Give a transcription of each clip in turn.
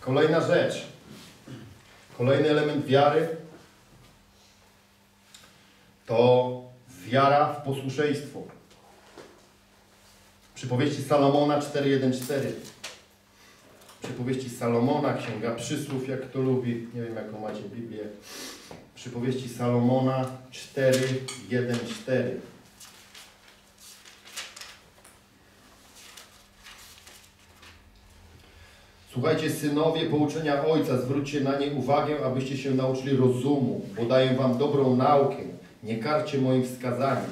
Kolejna rzecz. Kolejny element wiary to wiara w posłuszeństwo. Przypowieści Salomona 4.1.4. Przypowieści Salomona, Księga Przysłów, jak kto lubi. Nie wiem, jaką macie Biblię. Przypowieści Salomona 4.1.4. Słuchajcie, synowie, pouczenia ojca, zwróćcie na nie uwagę, abyście się nauczyli rozumu, bo daję wam dobrą naukę. Nie karcie moim wskazaniem.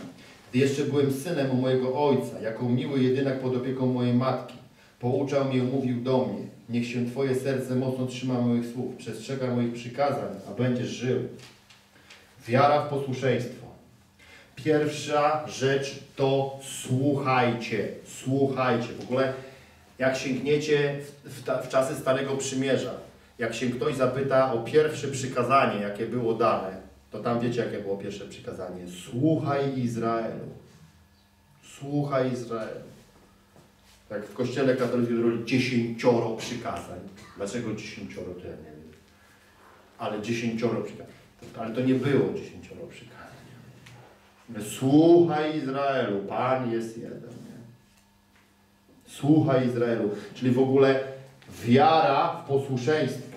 Gdy jeszcze byłem synem mojego ojca, jako miły jedynak pod opieką mojej matki, pouczał mnie, mówił do mnie, niech się Twoje serce mocno trzyma moich słów, przestrzega moich przykazań, a będziesz żył. Wiara w posłuszeństwo. Pierwsza rzecz to słuchajcie, słuchajcie. W ogóle jak sięgniecie w, ta, w czasy Starego Przymierza, jak się ktoś zapyta o pierwsze przykazanie, jakie było dane, to tam wiecie, jakie było pierwsze przykazanie. Słuchaj Izraelu. Słuchaj Izraelu. Tak w kościele katolickim dziesięcioro przykazań. Dlaczego dziesięcioro, to ja nie wiem. Ale dziesięcioro przykazań. Ale to nie było dziesięcioro przykazań. Słuchaj Izraelu, Pan jest jeden. Nie? Słuchaj Izraelu. Czyli w ogóle wiara w posłuszeństwo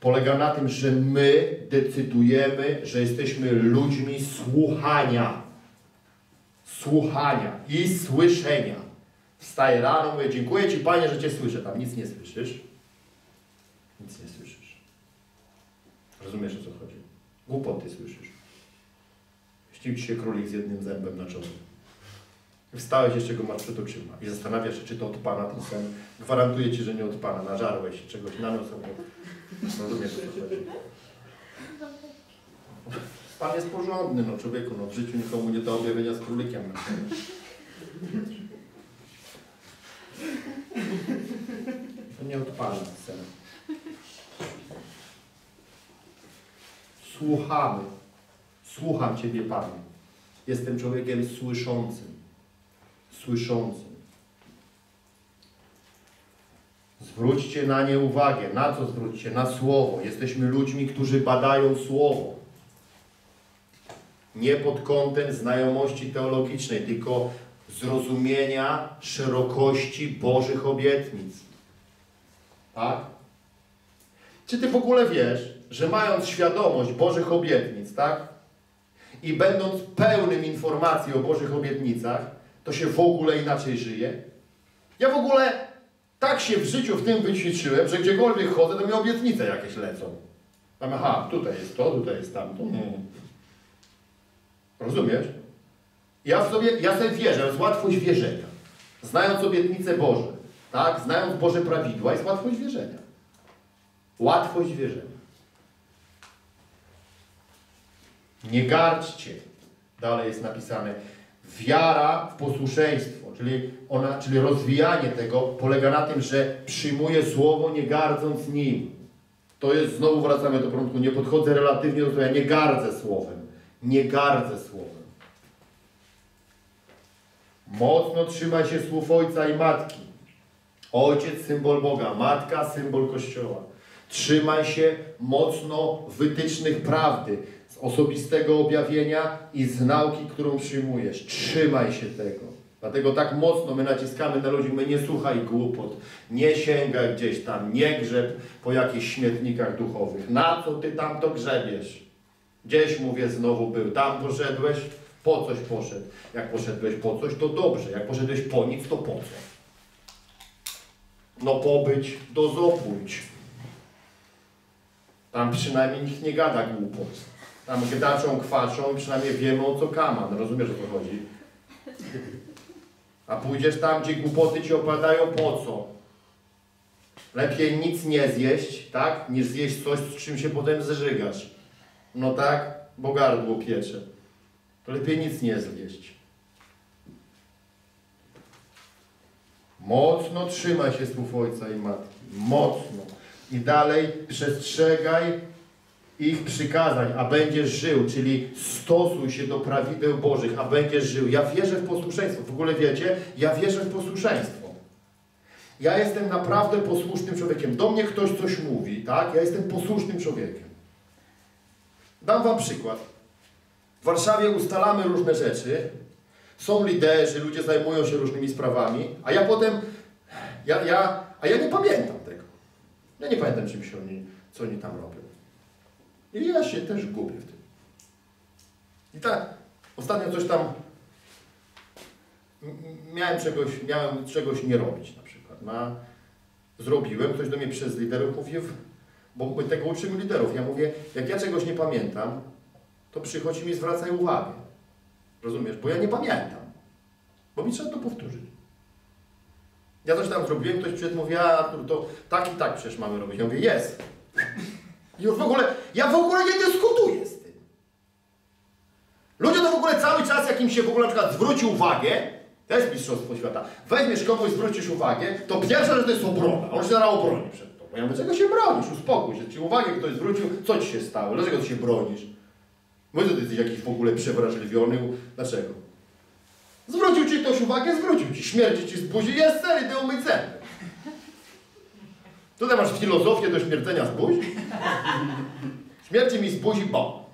polega na tym, że my decydujemy, że jesteśmy ludźmi słuchania. Słuchania i słyszenia. Wstaję rano, mówię, dziękuję Ci Panie, że Cię słyszę. Tam nic nie słyszysz. Nic nie słyszysz. Rozumiesz o co chodzi? Głupoty słyszysz. Śnił Ci się królik z jednym zębem na czole. Wstałeś jeszcze go masz przed oczyma i zastanawiasz się, czy to od Pana ten sen. Gwarantuję Ci, że nie od Pana. Nażarłeś się czegoś na noc. Rozumiesz co chodzi? Pan jest porządny, no człowieku, no w życiu nikomu nie da objawienia z królikiem. To nie od Pana sen. Słuchamy. Słucham Ciebie, Panie. Jestem człowiekiem słyszącym. Słyszącym. Zwróćcie na nie uwagę. Na co zwróćcie? Na Słowo. Jesteśmy ludźmi, którzy badają Słowo. Nie pod kątem znajomości teologicznej, tylko zrozumienia szerokości Bożych obietnic. Tak? Czy Ty w ogóle wiesz, że mając świadomość Bożych obietnic, tak? I będąc pełnym informacji o Bożych obietnicach, to się w ogóle inaczej żyje? Ja w ogóle tak się w życiu w tym wyćwiczyłem, że gdziekolwiek chodzę, to mi obietnice jakieś lecą. Tam, aha, tutaj jest to, tutaj jest tamto. Hmm. Rozumiesz? Ja w sobie, ja sobie wierzę, jest łatwość wierzenia. Znając obietnice Boże, tak? Znając Boże prawidła, jest łatwość wierzenia. Łatwość wierzenia. Nie gardźcie. Dalej jest napisane. Wiara w posłuszeństwo, czyli, ona, czyli rozwijanie tego polega na tym, że przyjmuję słowo nie gardząc nim. To jest, znowu wracamy do początku, nie podchodzę relatywnie do słowa, nie gardzę słowem. Nie gardzę słowem. Mocno trzymaj się słów ojca i matki. Ojciec symbol Boga, matka symbol Kościoła. Trzymaj się mocno wytycznych prawdy, osobistego objawienia i z nauki, którą przyjmujesz. Trzymaj się tego. Dlatego tak mocno my naciskamy na ludzi, my nie słuchaj głupot, nie sięgaj gdzieś tam, nie grzeb po jakichś śmietnikach duchowych. Na co ty tam to grzebiesz? Gdzieś, mówię, znowu był. Tam poszedłeś, po coś poszedł. Jak poszedłeś po coś, to dobrze. Jak poszedłeś po nic, to po co? No pobyć, do zopójć. Tam przynajmniej nikt nie gada głupot. Tam gdaczą, kwaczą przynajmniej wiemy o co kaman. Rozumiesz o co chodzi? A pójdziesz tam, gdzie głupoty ci opadają, po co? Lepiej nic nie zjeść, tak? Niż zjeść coś, z czym się potem zżygasz. No tak, bo gardło piecze. To lepiej nic nie zjeść. Mocno trzymaj się słów ojca i matki. Mocno. I dalej przestrzegaj ich przykazań, a będziesz żył, czyli stosuj się do prawideł Bożych, a będziesz żył. Ja wierzę w posłuszeństwo. W ogóle wiecie, ja wierzę w posłuszeństwo. Ja jestem naprawdę posłusznym człowiekiem. Do mnie ktoś coś mówi, tak? Ja jestem posłusznym człowiekiem. Dam wam przykład. W Warszawie ustalamy różne rzeczy. Są liderzy, ludzie zajmują się różnymi sprawami, a ja potem, ja, ja, a ja nie pamiętam tego. Ja nie pamiętam, czym się oni, co oni tam robią. I ja się też gubię w tym. I tak, ostatnio coś tam miałem czegoś, miałem czegoś nie robić na przykład. Na, zrobiłem, ktoś do mnie przez liderów mówił, bo my tego uczymy liderów. Ja mówię, jak ja czegoś nie pamiętam, to przychodzi mi zwracaj uwagę. Rozumiesz? Bo ja nie pamiętam. Bo mi trzeba to powtórzyć. Ja coś tam zrobiłem, ktoś przed mówi, a to tak i tak przecież mamy robić. Ja mówię, jest. Już w ogóle, ja w ogóle nie dyskutuję z tym. Ludzie to w ogóle cały czas, jak im się w ogóle na przykład zwróci uwagę, to jest mistrzostwo świata, weźmiesz komuś, zwrócisz uwagę, to pierwsza rzecz to jest obrona. On się zaraz obroni przed tobą. Ja mówię, czego się bronisz? Uspokój się. Ci uwagę ktoś zwrócił, co ci się stało? Dlaczego ty się bronisz? Może ty jesteś jakiś w ogóle przewrażliwiony? Dlaczego? Zwrócił ci ktoś uwagę, zwrócił ci. Śmierdzi ci z buzi, jest ser, idę umyć zęby. Tutaj masz filozofię do śmierdzenia z buzi. Śmierci mi z bo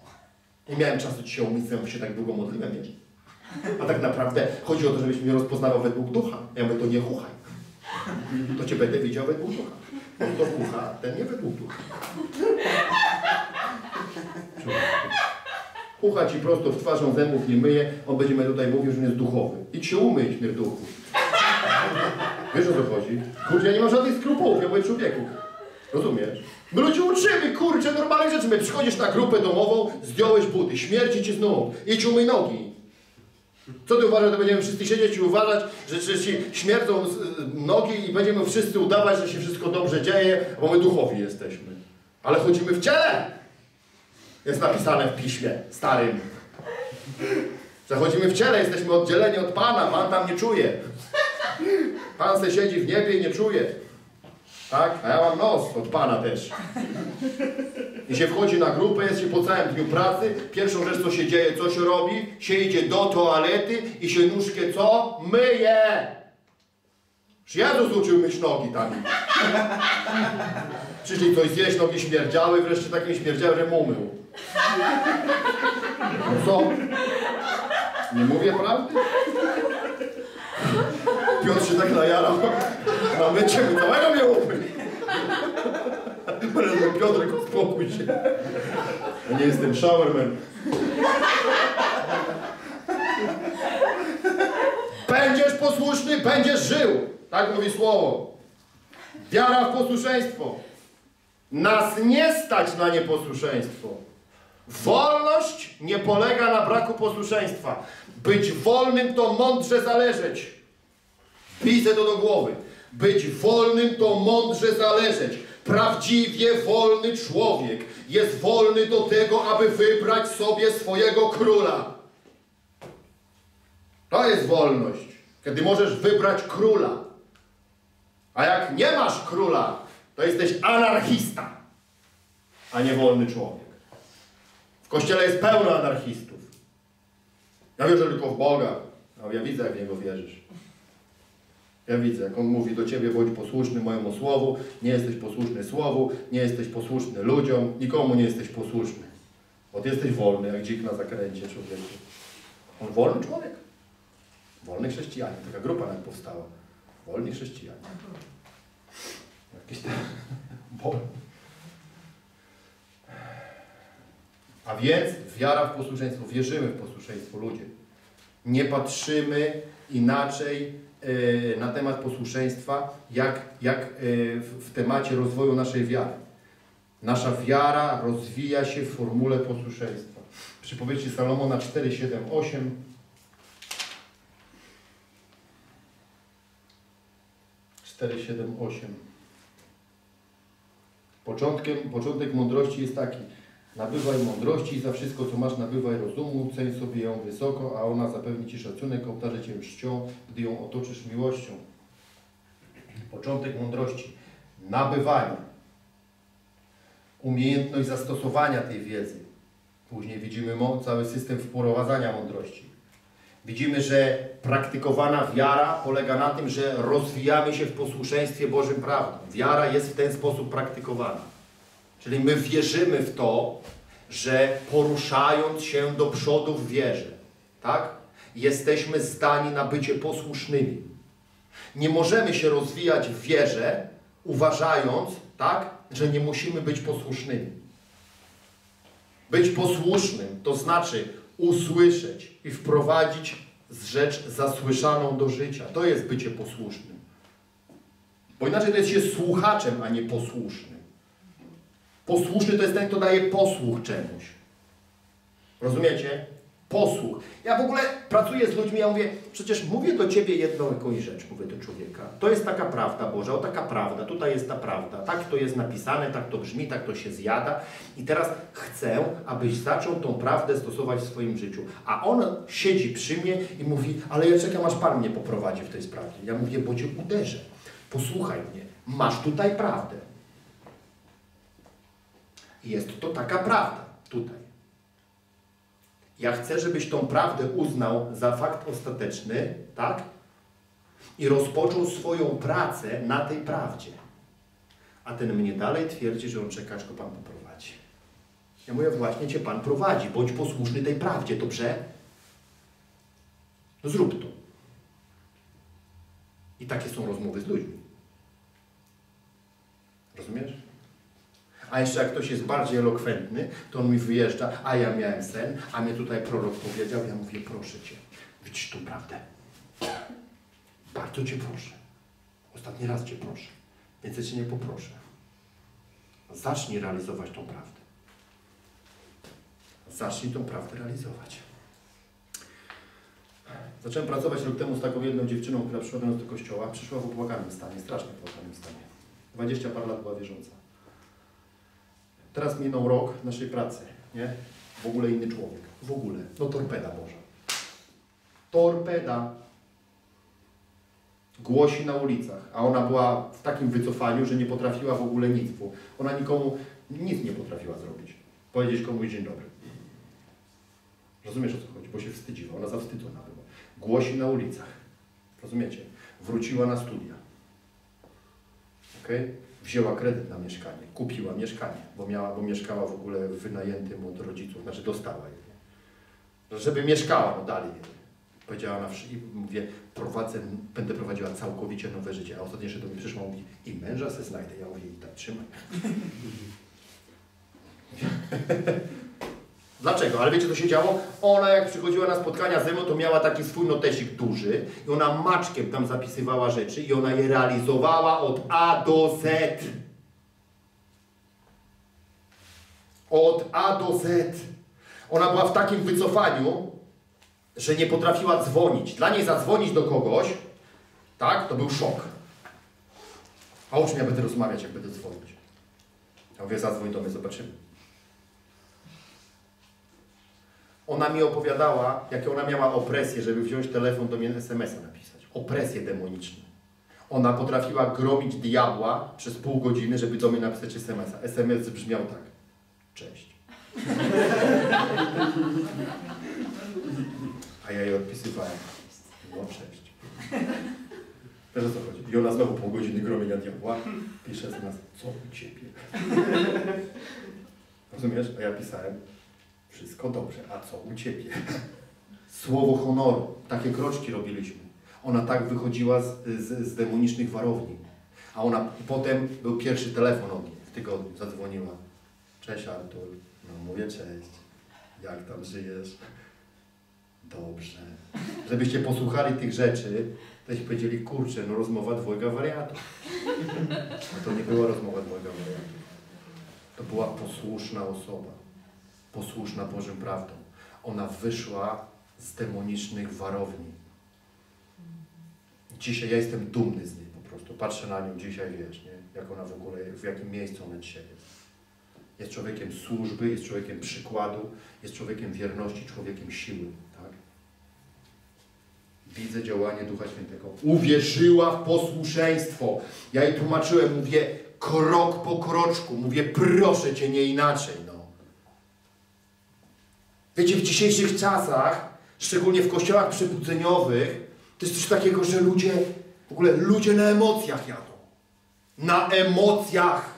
nie miałem czasu ci się umyć zębów, się tak długo modliłem, wiesz. A tak naprawdę chodzi o to, żebyś mnie rozpoznawał według ducha. Ja mówię, to nie chuchaj. To cię będę widział według ducha. Bo kto chucha, ten nie według ducha. Chucha ci prosto w twarzą zębów nie myje, on będzie mnie tutaj mówił, że on jest duchowy. Idź się umyj, śmierduchu. Wiesz o co chodzi? Kurczę, ja nie mam żadnych skrupułów, ja mówię człowieku. Rozumiesz? My ludzi uczymy, kurczę, normalnych rzeczy. My przychodzisz na grupę domową, zdjąłeś buty, śmierci ci znów, idź umyj nogi. Co ty uważasz, że będziemy wszyscy siedzieć i uważać, że, że ci śmierdzą nogi i będziemy wszyscy udawać, że się wszystko dobrze dzieje, bo my duchowi jesteśmy. Ale chodzimy w ciele. Jest napisane w piśmie starym. Że chodzimy w ciele, jesteśmy oddzieleni od Pana, Pan tam nie czuje. Pan se siedzi w niebie i nie czuje. Tak? A ja mam nos od Pana też. I się wchodzi na grupę, jest się po całym dniu pracy. Pierwszą rzecz, co się dzieje, co się robi? Się idzie do toalety i się nóżkę co? Myje! Czy Jezus uczył myć nogi tam? Przyszli coś zjeść, nogi śmierdziały, wreszcie takim mu umył. No co? Nie mówię prawdy? Piotr się tak najarał na mycie, my całego mnie umył. Piotrek, uspokój się. Ja nie jestem showerman. Będziesz posłuszny, będziesz żył. Tak mówi słowo. Wiara w posłuszeństwo. Nas nie stać na nieposłuszeństwo. Wolność nie polega na braku posłuszeństwa. Być wolnym to mądrze zależeć. Pisę to do głowy. Być wolnym to mądrze zależeć. Prawdziwie wolny człowiek jest wolny do tego, aby wybrać sobie swojego króla. To jest wolność, kiedy możesz wybrać króla. A jak nie masz króla, to jesteś anarchista, a nie wolny człowiek. W kościele jest pełno anarchistów. Ja wierzę tylko w Boga. No, ja widzę, jak w Niego wierzysz. Ja widzę, jak On mówi do Ciebie, bądź posłuszny mojemu słowu, nie jesteś posłuszny słowu, nie jesteś posłuszny ludziom, nikomu nie jesteś posłuszny. Bo Ty jesteś wolny, jak dzik na zakręcie człowieku. On wolny człowiek. Wolny chrześcijanin. Taka grupa nawet powstała. Wolni chrześcijanie. Jakiś tam... A więc wiara w posłuszeństwo. Wierzymy w posłuszeństwo ludzie. Nie patrzymy inaczej na temat posłuszeństwa, jak, jak e, w, temacie rozwoju naszej wiary. Nasza wiara rozwija się w formule posłuszeństwa. Przypowieści Salomona 4, 7, 8. Cztery, siedem, osiem. Początkiem, początek mądrości jest taki. Nabywaj mądrości za wszystko, co masz, nabywaj rozumu, ceń sobie ją wysoko, a ona zapewni Ci szacunek, obdarzy Cię czcią, gdy ją otoczysz miłością. Początek mądrości. Nabywanie. Umiejętność zastosowania tej wiedzy. Później widzimy cały system wprowadzania mądrości. Widzimy, że praktykowana wiara polega na tym, że rozwijamy się w posłuszeństwie Bożym prawdom. Wiara jest w ten sposób praktykowana. Czyli my wierzymy w to, że poruszając się do przodu w wierze, tak? Jesteśmy zdani na bycie posłusznymi. Nie możemy się rozwijać w wierze, uważając, tak, że nie musimy być posłusznymi. Być posłusznym to znaczy usłyszeć i wprowadzić rzecz zasłyszaną do życia. To jest bycie posłusznym. Bo inaczej to jest się słuchaczem, a nie posłusznym. Posłuszny to jest ten, kto daje posłuch czemuś. Rozumiecie? Posłuch. Ja w ogóle pracuję z ludźmi, ja mówię, przecież mówię do Ciebie jedną jakąś rzecz, mówię do człowieka. To jest taka prawda Boża, o taka prawda, tutaj jest ta prawda. Tak to jest napisane, tak to brzmi, tak to się zjada. I teraz chcę, abyś zaczął tą prawdę stosować w swoim życiu. A on siedzi przy mnie i mówi, ale ja czekam, aż Pan mnie poprowadzi w tej sprawie. Ja mówię, bo Cię uderzę. Posłuchaj mnie, masz tutaj prawdę. Jest to taka prawda tutaj. Ja chcę, żebyś tą prawdę uznał za fakt ostateczny, tak? I rozpoczął swoją pracę na tej prawdzie. A ten mnie dalej twierdzi, że on czeka, aż go Pan poprowadzi. Ja mówię, właśnie Cię Pan prowadzi. Bądź posłuszny tej prawdzie, dobrze? No zrób to. I takie są rozmowy z ludźmi. Rozumiesz? A jeszcze jak ktoś jest bardziej elokwentny, to on mi wyjeżdża, a ja miałem sen, a mnie tutaj prorok powiedział, ja mówię, proszę Cię, widzisz tu prawdę. Bardzo Cię proszę. Ostatni raz Cię proszę. Więcej Cię nie poproszę. Zacznij realizować tą prawdę. Zacznij tą prawdę realizować. Zacząłem pracować rok temu z taką jedną dziewczyną, która przyszła do nas do kościoła. Przyszła w opłakanym stanie, strasznie opłakanym stanie. 20 parę lat była wierząca. Teraz minął rok naszej pracy, nie? W ogóle inny człowiek. W ogóle. No torpeda Boża. Torpeda. Głosi na ulicach, a ona była w takim wycofaniu, że nie potrafiła w ogóle nic. Bo ona nikomu nic nie potrafiła zrobić. Powiedzieć komuś dzień dobry. Rozumiesz o co chodzi? Bo się wstydziła. Ona zawstydzona była. Głosi na ulicach. Rozumiecie? Wróciła na studia. Okej? Okay? Wzięła kredyt na mieszkanie, kupiła mieszkanie, bo, miała, bo mieszkała w ogóle wynajętym od rodziców, znaczy dostała je. Żeby mieszkała, no dalej. Powiedziała na i mówię, prowadzę, będę prowadziła całkowicie nowe życie. A ostatnio jeszcze do mnie przyszła mówi, i męża se znajdę. Ja mówię, i tak trzymaj. Dlaczego? Ale wiecie, co się działo? Ona jak przychodziła na spotkania ze mną, to miała taki swój notesik duży i ona maczkiem tam zapisywała rzeczy i ona je realizowała od A do Z. Od A do Z. Ona była w takim wycofaniu, że nie potrafiła dzwonić. Dla niej zadzwonić do kogoś, tak, to był szok. A o czym ja będę rozmawiać, jak będę dzwonić? Ja mówię, zadzwoń do mnie, zobaczymy. Ona mi opowiadała, jakie ona miała opresję, żeby wziąć telefon do mnie SMS-a napisać. Opresję demoniczną. Ona potrafiła gromić diabła przez pół godziny, żeby do mnie napisać SMS-a. SMS brzmiał tak. Cześć. A ja jej odpisywałem. No cześć. Wiesz o co chodzi? I ona znowu pół godziny gromienia diabła pisze z nas, co u Ciebie? Rozumiesz? A ja pisałem, wszystko dobrze, a co u Ciebie? Słowo honoru. Takie kroczki robiliśmy. Ona tak wychodziła z, z, z demonicznych warowni. A ona potem był pierwszy telefon od niej w tygodniu. Zadzwoniła. Cześć Artur. No mówię cześć. Jak tam żyjesz? Dobrze. Żebyście posłuchali tych rzeczy, toście powiedzieli, kurczę, no rozmowa dwojga wariatów. To nie była rozmowa dwojga wariatów. To była posłuszna osoba posłuszna Bożym prawdom. Ona wyszła z demonicznych warowni. Dzisiaj ja jestem dumny z niej po prostu. Patrzę na nią dzisiaj, wiesz, nie? jak ona w ogóle, w jakim miejscu ona dzisiaj jest. Jest człowiekiem służby, jest człowiekiem przykładu, jest człowiekiem wierności, człowiekiem siły. Tak? Widzę działanie Ducha Świętego. Uwierzyła w posłuszeństwo. Ja jej tłumaczyłem, mówię krok po kroczku, mówię proszę Cię, nie inaczej. Wiecie, w dzisiejszych czasach szczególnie w kościołach przebudzeniowych, to jest coś takiego, że ludzie, w ogóle ludzie na emocjach jadą. Na emocjach.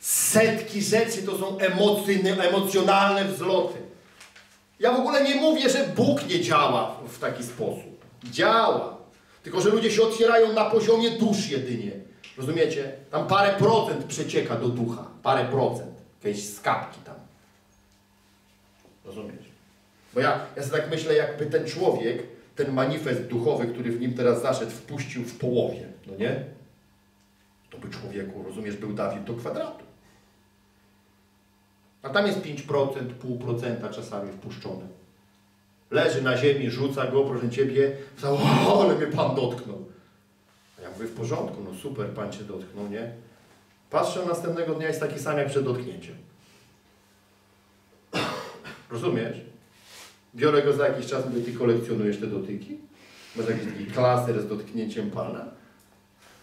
Setki rzeczy to są emocyjne, emocjonalne wzloty. Ja w ogóle nie mówię, że Bóg nie działa w taki sposób. Działa. Tylko, że ludzie się otwierają na poziomie dusz jedynie. Rozumiecie? Tam parę procent przecieka do ducha. Parę procent. Jakieś skapki. Rozumiesz? Bo ja, ja sobie tak myślę, jakby ten człowiek, ten manifest duchowy, który w nim teraz zaszedł, wpuścił w połowie. No nie? To by człowieku, rozumiesz, był Dawid do kwadratu. A tam jest 5%, pół procenta czasami wpuszczone. Leży na ziemi, rzuca go, proszę Ciebie, o, ale mnie Pan dotknął. A ja mówię, w porządku, no super, Pan Cię dotknął, nie? Patrzę, następnego dnia jest taki sam jak przed dotknięciem. Rozumiesz? Biorę go za jakiś czas, mówię, Ty kolekcjonujesz te dotyki? Masz jakiś taki klaser z dotknięciem Pana?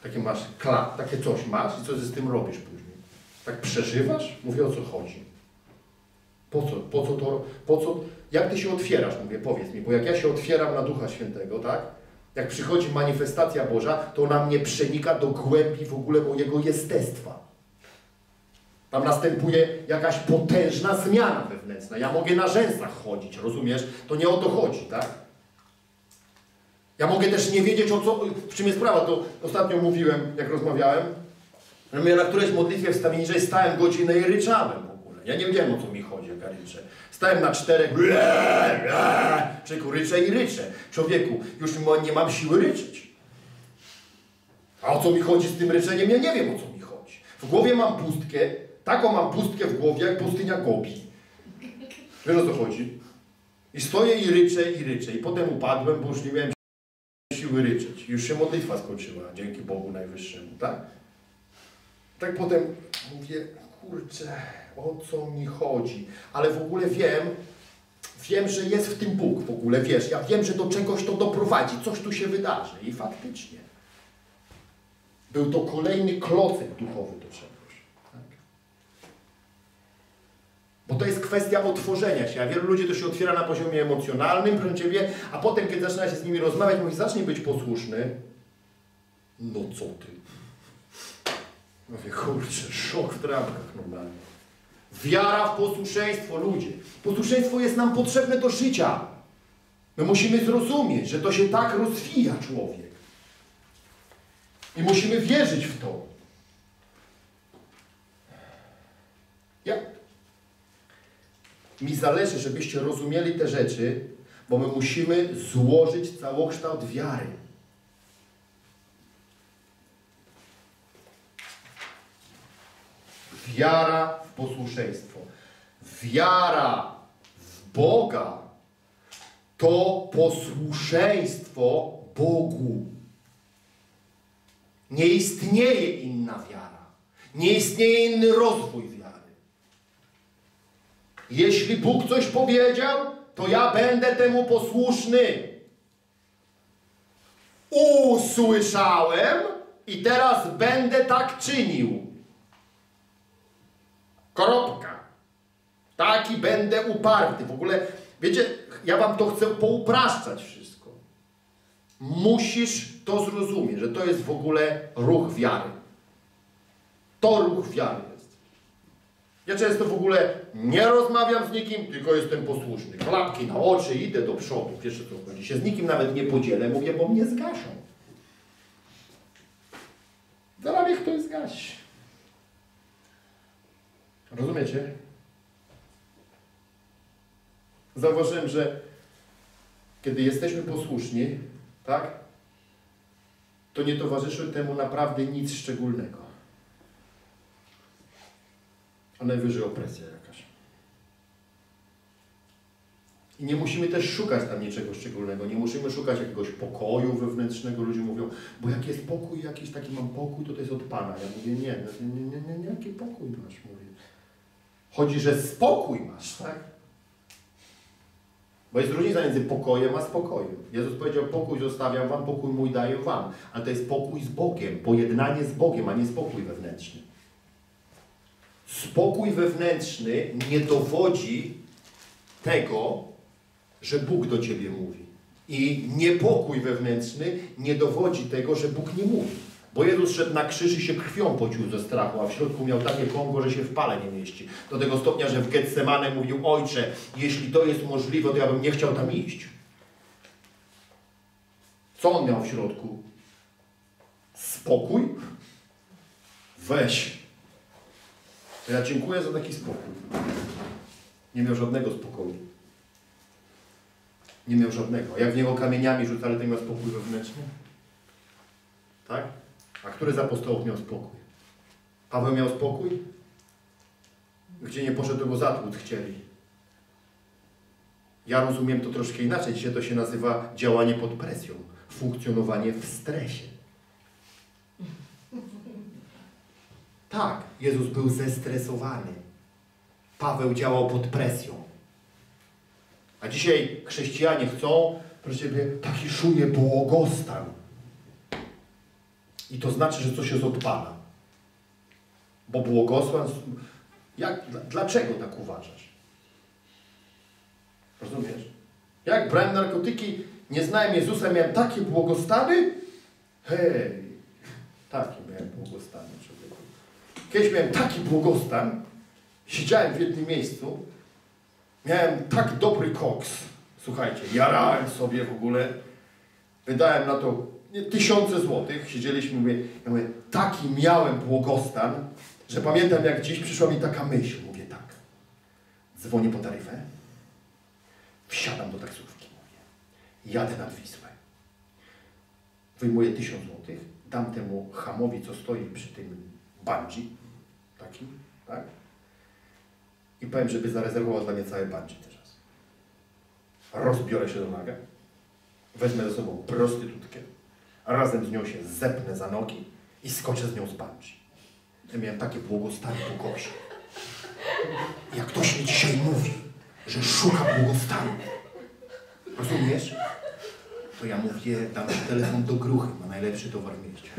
Takie masz, kla, takie coś masz i co ty z tym robisz później? Tak przeżywasz? Mówię, o co chodzi? Po co, po co to, po co, jak ty się otwierasz, mówię, powiedz mi, bo jak ja się otwieram na Ducha Świętego, tak? Jak przychodzi manifestacja Boża, to ona mnie przenika do głębi w ogóle mojego jestestwa. Tam następuje jakaś potężna zmiana wewnętrzna. Ja mogę na rzęsach chodzić, rozumiesz? To nie o to chodzi, tak? Ja mogę też nie wiedzieć, o co, w czym jest sprawa. To ostatnio mówiłem, jak rozmawiałem, że ja na którejś modlitwie wstawieniczej stałem godzinę i ryczałem w ogóle. Ja nie wiedziałem, o co mi chodzi, jak ja ryczę. Stałem na czterech, człowieku, ryczę i ryczę. Człowieku, już nie mam siły ryczeć. A o co mi chodzi z tym ryczeniem? Ja nie wiem, o co mi chodzi. W głowie mam pustkę, taką mam pustkę w głowie, jak pustynia Gobi. Wiesz, o co chodzi? I stoję i ryczę, i ryczę. I potem upadłem, bo już nie miałem siły ryczeć. Już się modlitwa skończyła, dzięki Bogu Najwyższemu, tak? Tak potem mówię, kurczę, o co mi chodzi? Ale w ogóle wiem, wiem, że jest w tym Bóg w ogóle, wiesz, ja wiem, że do czegoś to doprowadzi, coś tu się wydarzy i faktycznie. Był to kolejny klocek duchowy do czegoś. Tak? Bo to jest kwestia otworzenia się, a wielu ludzi to się otwiera na poziomie emocjonalnym, proszę Ciebie, a potem, kiedy zaczyna się z nimi rozmawiać, mówi, zacznij być posłuszny. No co Ty? Mówię, kurczę, szok w trampkach normalnie. Wiara w posłuszeństwo, ludzie. Posłuszeństwo jest nam potrzebne do życia. My musimy zrozumieć, że to się tak rozwija człowiek. I musimy wierzyć w to. Ja. Mi zależy, żebyście rozumieli te rzeczy, bo my musimy złożyć całokształt wiary. Wiara w posłuszeństwo. Wiara w Boga to posłuszeństwo Bogu. Nie istnieje inna wiara. Nie istnieje inny rozwój wiary. Jeśli Bóg coś powiedział, to ja będę temu posłuszny. Usłyszałem i teraz będę tak czynił. Kropka. Taki będę uparty. W ogóle, wiecie, ja wam to chcę poupraszczać wszystko. Musisz to zrozumieć, że to jest w ogóle ruch wiary. To ruch wiary. Ja często w ogóle nie rozmawiam z nikim, tylko jestem posłuszny. Klapki na oczy, idę do przodu. Wiesz co chodzi. Się z nikim nawet nie podzielę, mówię, bo mnie zgaszą. Zaraz mnie ktoś zgasi. Rozumiecie? Zauważyłem, że kiedy jesteśmy posłuszni, tak, to nie towarzyszy temu naprawdę nic szczególnego. A najwyżej opresja jakaś. I nie musimy też szukać tam niczego szczególnego. Nie musimy szukać jakiegoś pokoju wewnętrznego. Ludzie mówią, bo jak jest pokój, jakiś taki mam pokój, to to jest od Pana. Ja mówię, nie, nie, nie, nie, nie jaki pokój masz? Mówię. Chodzi, że spokój masz, tak? Bo jest różnica między pokojem a spokojem. Jezus powiedział, pokój zostawiam wam, pokój mój daję wam. Ale to jest pokój z Bogiem, pojednanie z Bogiem, a nie spokój wewnętrzny. Spokój wewnętrzny nie dowodzi tego, że Bóg do ciebie mówi. I niepokój wewnętrzny nie dowodzi tego, że Bóg nie mówi. Bo Jezus szedł na krzyż i się krwią pocił ze strachu, a w środku miał takie kongo, że się w pale nie mieści. Do tego stopnia, że w Getsemane mówił, ojcze, jeśli to jest możliwe, to ja bym nie chciał tam iść. Co on miał w środku? Spokój? Weź. Ja dziękuję za taki spokój. Nie miał żadnego spokoju. Nie miał żadnego. Jak w niego kamieniami rzucali, to miał spokój wewnętrzny. Tak? A który z apostołów miał spokój? Paweł miał spokój? Gdzie nie poszedł, go zatłuc chcieli. Ja rozumiem to troszkę inaczej. Dzisiaj to się nazywa działanie pod presją. Funkcjonowanie w stresie. Tak, Jezus był zestresowany. Paweł działał pod presją. A dzisiaj chrześcijanie chcą, proszę Ciebie, taki szuje błogostan. I to znaczy, że coś jest odpala. Bo błogosław... Jak, dlaczego tak uważasz? Rozumiesz? Jak brałem narkotyki, nie znałem Jezusa, miałem takie błogostany? Hej, takie miałem błogostany. Kiedyś miałem taki błogostan, siedziałem w jednym miejscu, miałem tak dobry koks, słuchajcie, jarałem sobie w ogóle, wydałem na to tysiące złotych, siedzieliśmy, mówię, ja mówię, taki miałem błogostan, że pamiętam jak dziś przyszła mi taka myśl, mówię tak, dzwonię po taryfę, wsiadam do taksówki, mówię, jadę nad Wisłę, wyjmuję tysiąc złotych, dam temu hamowi, co stoi przy tym bungee, takim, tak, i powiem, żeby zarezerwował dla mnie całe bungee teraz. Rozbiorę się do naga, wezmę ze sobą prostytutkę, a razem z nią się zepnę za nogi i skoczę z nią z bungee. Ja miałem takie błogostanie po koksie. Jak ktoś mi dzisiaj mówi, że szuka błogostanu, rozumiesz? To ja mówię, dam telefon do gruchy, ma najlepszy towar w mieście.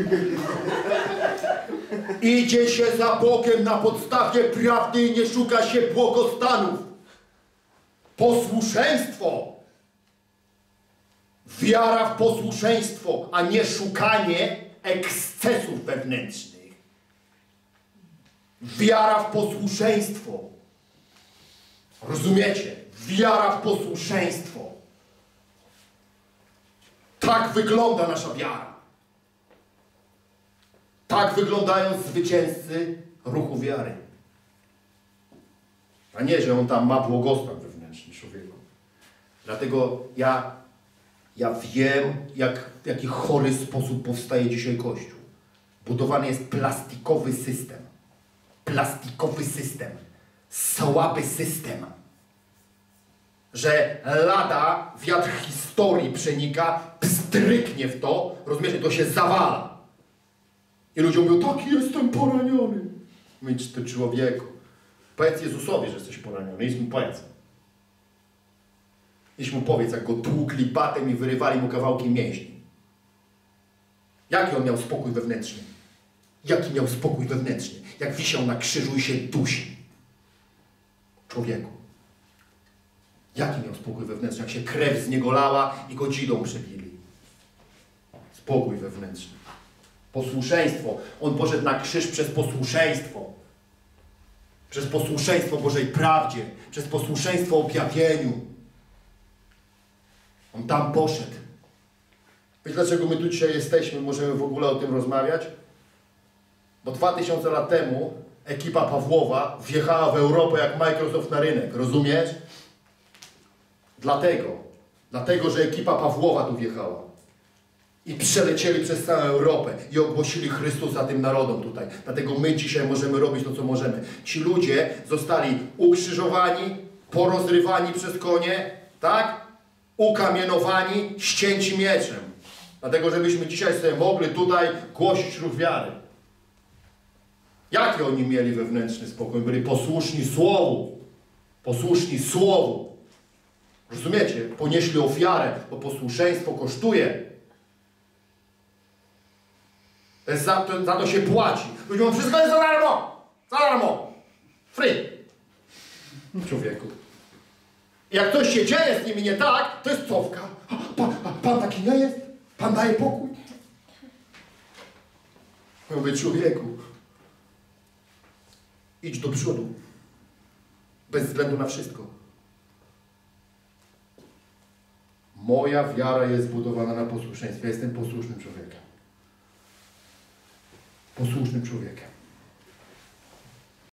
Idzie się za Bogiem na podstawie prawdy i nie szuka się błogostanów. Posłuszeństwo. Wiara w posłuszeństwo, a nie szukanie ekscesów wewnętrznych. Wiara w posłuszeństwo. Rozumiecie? Wiara w posłuszeństwo. Tak wygląda nasza wiara. Tak wyglądają zwycięzcy ruchu wiary. A nie, że on tam ma błogostan wewnętrzny człowieku. Dlatego ja, ja wiem, jak, w jaki chory sposób powstaje dzisiaj Kościół. Budowany jest plastikowy system. Plastikowy system. Słaby system. Że lada wiatr historii przenika, pstryknie w to, rozumiesz, to się zawala. I ludzie mówią, taki jestem poraniony. Mówię, ty człowieku, powiedz Jezusowi, że jesteś poraniony. Idź mu powiedz. Idź mu powiedz, jak go tłukli batem i wyrywali mu kawałki mięśni. Jaki on miał spokój wewnętrzny? Jaki miał spokój wewnętrzny? Jak wisiał na krzyżu i się dusi. Człowieku. Jaki miał spokój wewnętrzny? Jak się krew z niego lała i go dzidą przebili. Spokój wewnętrzny. Posłuszeństwo. On poszedł na krzyż przez posłuszeństwo. Przez posłuszeństwo Bożej prawdzie. Przez posłuszeństwo objawieniu. On tam poszedł. Wiesz dlaczego my tu dzisiaj jesteśmy, możemy w ogóle o tym rozmawiać? Bo 2000 lat temu ekipa Pawłowa wjechała w Europę jak Microsoft na rynek, rozumiesz? Dlatego, dlatego, że ekipa Pawłowa tu wjechała. I przelecieli przez całą Europę i ogłosili Chrystusa tym narodom tutaj. Dlatego my dzisiaj możemy robić to, co możemy. Ci ludzie zostali ukrzyżowani, porozrywani przez konie, tak? Ukamienowani, ścięci mieczem. Dlatego, żebyśmy dzisiaj sobie mogli tutaj głosić ruch wiary. Jaki oni mieli wewnętrzny spokój? Byli posłuszni Słowu. Posłuszni Słowu. Rozumiecie? Ponieśli ofiarę, bo posłuszeństwo kosztuje. Za to, za to się płaci. Ludzie mówią, wszystko jest za darmo! Za darmo! Free! Człowieku. Jak coś się dzieje z nimi nie tak, to jest cofka. Pan, pan taki nie jest? Pan daje pokój? Mówię, człowieku, idź do przodu. Bez względu na wszystko. Moja wiara jest zbudowana na posłuszeństwie. Jestem posłusznym człowiekiem. Posłusznym człowiekiem.